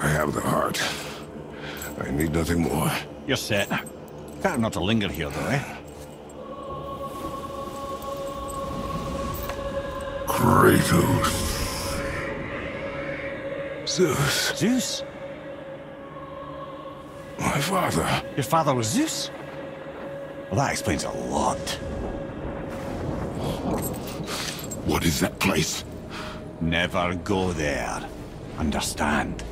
I have the heart. I need nothing more. You're set. Better not to linger here, though, eh? Kratos. Zeus, Zeus? my father. Your father was Zeus? Well, that explains a lot. What is that place? Never go there. Understand?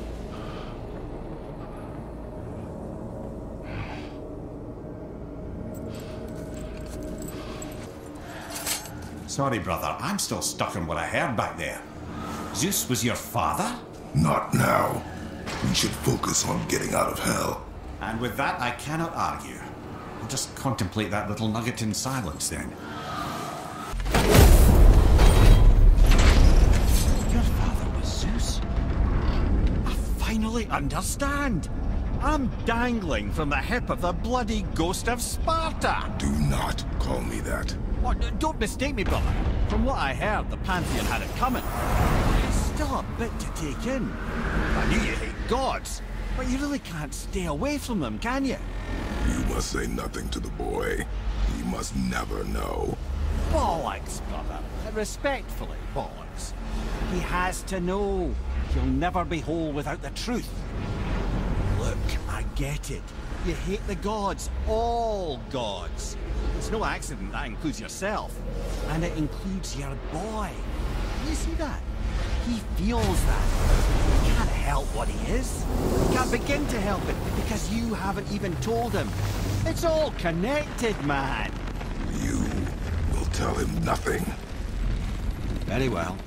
Sorry, brother. I'm still stuck on what I heard back there. Zeus was your father? Not now. We should focus on getting out of hell. And with that, I cannot argue. I'll just contemplate that little nugget in silence then. Your father was Zeus? I finally understand. I'm dangling from the hip of the bloody ghost of Sparta. Do not call me that. D- don't mistake me, brother. From what I heard, the Pantheon had it coming. It's still a bit to take in. I knew you hate gods, but you really can't stay away from them, can you? You must say nothing to the boy. He must never know. Bollocks, brother. Respectfully, bollocks. He has to know. He'll never be whole without the truth. Look, I get it. You hate the gods, all gods. It's no accident that includes yourself. And it includes your boy. You see that? He feels that. He can't help what he is. He can't begin to help it because you haven't even told him. It's all connected, man. You will tell him nothing. Very well.